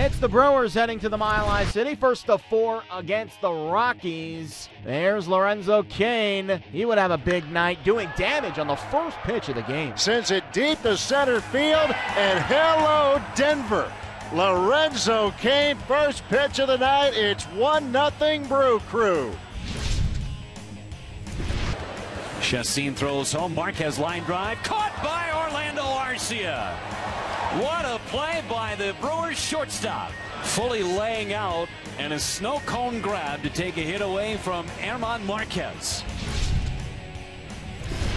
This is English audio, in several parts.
It's the Brewers heading to the Mile High City. First of four against the Rockies. There's Lorenzo Cain. He would have a big night doing damage on the first pitch of the game. Sends it deep to center field, and hello, Denver. Lorenzo Cain, first pitch of the night. It's 1 0 Brew Crew. Chacin throws home. Marquez line drive. Caught by Orlando Arcia. What a play by the Brewers shortstop. Fully laying out and a snow cone grab to take a hit away from German Marquez.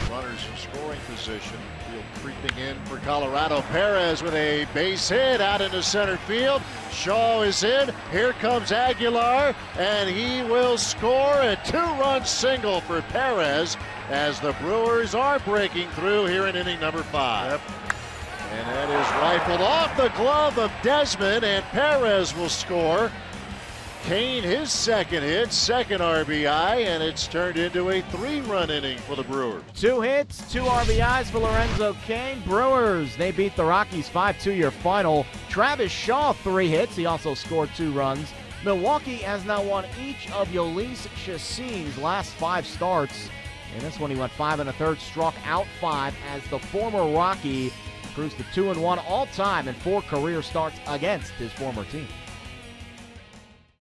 Runners in scoring position. Field creeping in for Colorado. Perez with a base hit out into center field. Shaw is in. Here comes Aguilar, and he will score a two run single for Perez as the Brewers are breaking through here in inning number five. Yep. And that is rifled off the glove of Desmond, and Perez will score. Cain, his second hit, second RBI, and it's turned into a three run inning for the Brewers. Two hits, two RBIs for Lorenzo Cain. Brewers, they beat the Rockies 5 2 year final. Travis Shaw, three hits. He also scored two runs. Milwaukee has now won each of Jhoulys Chacin's last five starts. In this one he went five and a third, struck out five as the former Rocky cruised to two and one all time in four career starts against his former team.